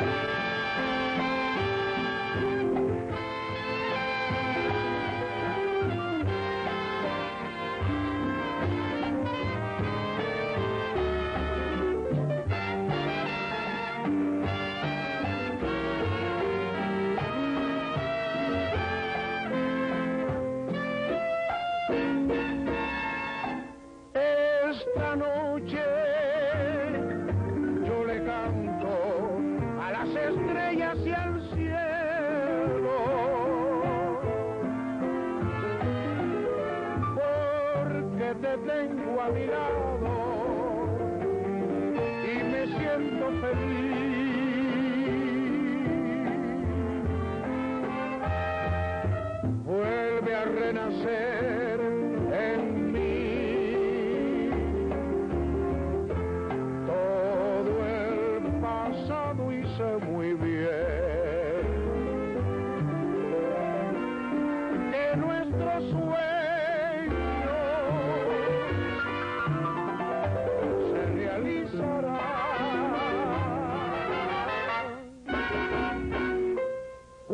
Esta noche te tengo a mi lado y me siento feliz. Vuelve a renacer en mí todo el pasado hice muy bien. Que nuestros sueños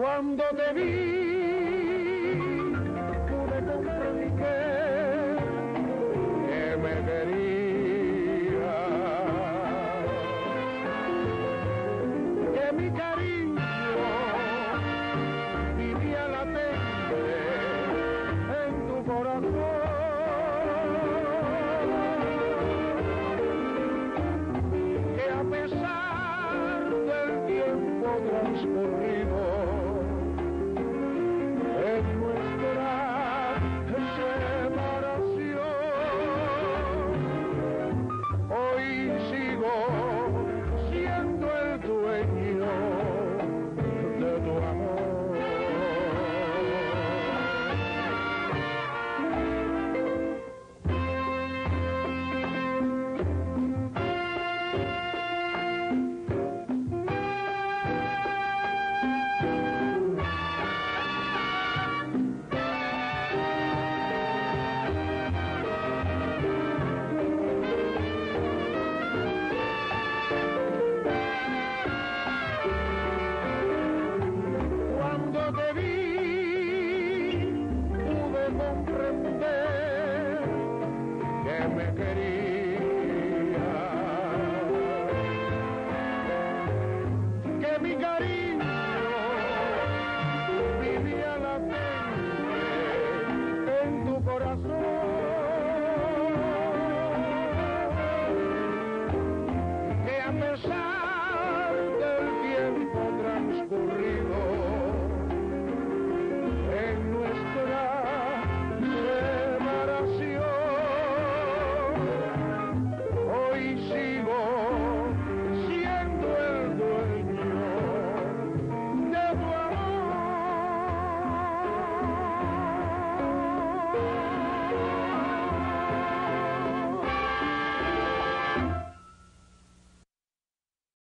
Cuando te vi, pude comprender que me quería, que mi mi cariño